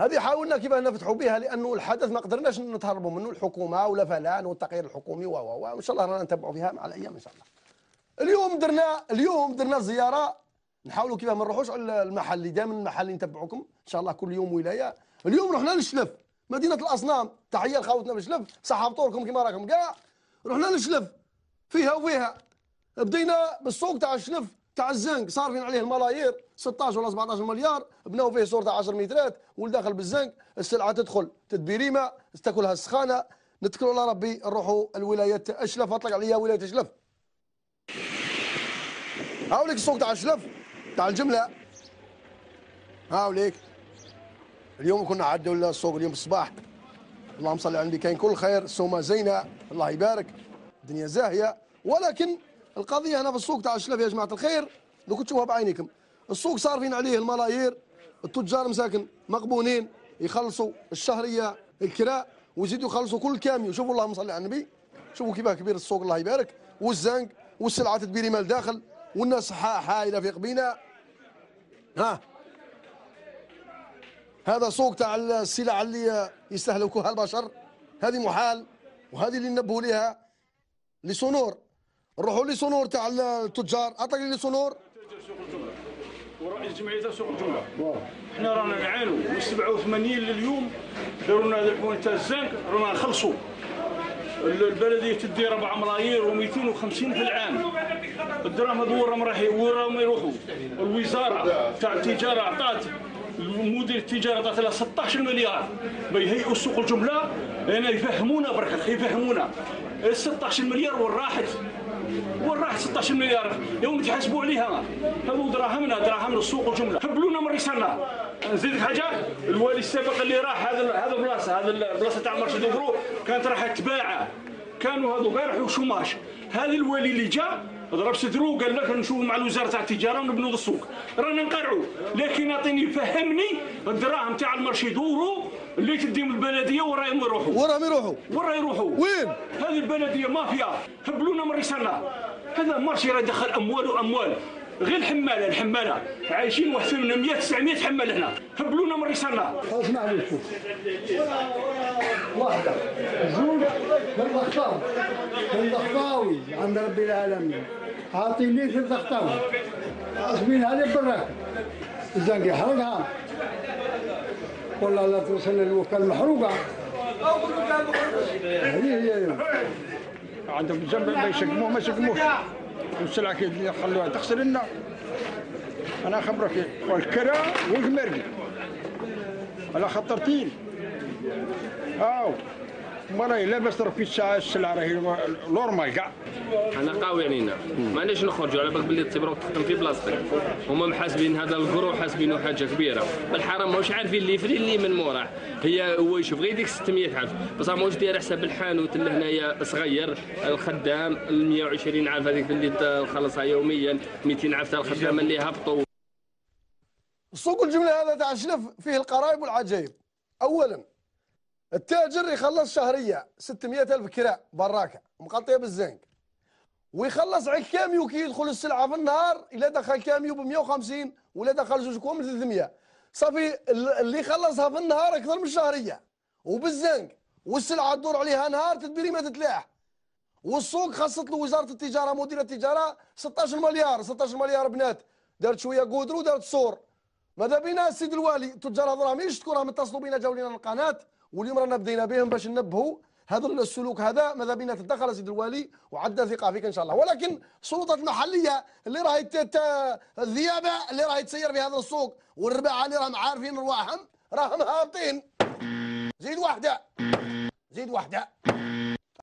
هذه حاولنا كيف نفتحوا بها لأنه الحدث ما قدرناش نتهربوا منه الحكومة ولا فلان والتقرير الحكومي و و وإن شاء الله رانا نتبعوا فيها مع الأيام إن شاء الله. اليوم درنا اليوم درنا زيارة نحاولوا كيف ما نروحوش على المحلي دائما المحلي نتبعوكم إن شاء الله كل يوم ولاية. اليوم رحنا للشلف مدينة الأصنام. تحية لخاوتنا بالشلف صحة فطوركم كما راكم كاع. رحنا للشلف فيها وفيها. بدينا بالسوق تاع الشلف. تاع الزنق صارفين عليه الملايير؟ 16 ولا 17 مليار بناو فيه صور تاع 10 مترات والداخل بالزنق السلعة تدخل تدبيريمه تاكلها السخانه نتكلوا على ربي نروحوا الولاية أشلف. أطلق عليها ولاية أشلف. هاوليك السوق تاع الشلف تاع الجملة. هاوليك. اليوم كنا عدوا السوق اليوم الصباح. اللهم صل على النبي كاين كل خير السومه زينة الله يبارك الدنيا زاهية. ولكن القضية هنا في السوق تاع الشلف يا جماعة الخير. لو كنت تشوفها بعينيكم. السوق صارفين عليه الملايير التجار مساكن مقبونين يخلصوا الشهرية الكراء ويزيدوا يخلصوا كل كاميو شوفوا اللهم صل على النبي. شوفوا كيفاه كبير السوق الله يبارك. والزنق والسلعه تدبيري مال داخل والناس حايله في قبينا ها؟ هذا سوق تاع السلع اللي يستهلكوها البشر. هذه محال وهذه اللي نبهوا لها لسونور. نروحوا لسونور تاع التجار اعطيني لي سونور. ورئيس جمعيه سوق الجمله إحنا رانا نعانوا من 87 لليوم داروا لنا هذا البوينت تاع الزنك رانا نخلصوا البلديه تدي 4 ملايير و250 في العام. الدراهم هذو وراهم راح وراهم يروحوا الوزارة تاع التجارة عطات مدير التجارة عطات لها 16 مليار بيهيئوا سوق الجملة هنا يفهمونا برك يفهمونا. 16 مليار وين راحت وين راح 16 مليار؟ يوم تحاسبوا عليها. هذو دراهمنا دراهم السوق الجمله هبلونا من رسالنا نزيدك حاجة؟ الوالي السابق اللي راح هذا هذا البلاصه هذا البلاصه تاع مرشد الفرو كانت راح تباع كانوا هذو غير يروحوا شوماج هذا الوالي اللي جا ضرب صدرو قال لك نشوف مع الوزارة تاع التجارة ونبنوا السوق. رانا نقرعوا لكن اعطيني فهمني الدراهم تاع المرشد ورو اللي تديهم البلدية وراهم يروحوا وراهم يروحوا ورا يروحوا وين؟ هذه البلدية مافيا. هبلونا من رسالنا هذا مارشي راه دخل أموال وأموال. غير الحمالة الحمالة. عايشين واحد 800 900 حمال هنا. هبلونا من رسالنا اسمع لي شوف واحدة. زوج الضغطاوي الضغطاوي عند ربي العالمين. عاطيني في الضغطاوي اسمين هذه براك الزنق يحرقها. والله لا توصل للوكالة المحروقة. هذه هي. عندهم جنب ما يشقموه ما يشقموش والسلعة كي يخلوها تخسر لنا. أنا خبرك. والكرا والقمرقي على خطرتين أو. مرة لا بس راه في الساعة السلعة راهي نورمال كاع. أنا قاوي علينا. ماناش نخرجوا على بالك باللي التبره تخدم في بلاصتك. هما محاسبين هذا القرو حاسبينه حاجة كبيرة. بالحرام ماهوش عارفين اللي يفري اللي من موراه. هي هو يشوف غير ديك 600 ألف. بصح ماهوش داير حساب الحانوت اللي هنايا صغير الخدام ال 120 عام هذيك اللي تخلصها يوميا 200 عام تاع الخدام اللي هبطوا. سوق الجملة هذا تاع الشلف فيه القرائب والعجائب اولا التاجر يخلص شهرية 600 ألف كراء براكة مغطيه بالزنك. ويخلص على الكاميو كي يدخل السلعة في النهار إلا دخل كاميو ب 150 ولا دخل زوج كوم ب 300 صافي اللي خلصها في النهار أكثر من الشهريه وبالزنك والسلعة تدور عليها نهار تدبيري ما تتلاح. والسوق خصت له وزارة التجارة مدير التجارة 16 مليار 16 مليار بنات. دارت شوية قدر ودارت صور. ماذا بينا السيد الوالي التجار هذو راهم يشتكوا راهم اتصلوا بينا لنا القناة. واليوم رانا بدينا بهم باش ننبهوا هذا السلوك هذا ماذا بينا؟ تدخل سيد الوالي وعدى ثقة فيك إن شاء الله. ولكن السلطات المحلية اللي راهي الذيابه اللي راهي تسير في هذا السوق والرباعة اللي راهم عارفين رواحهم راهم هابطين. زيد واحدة زيد واحدة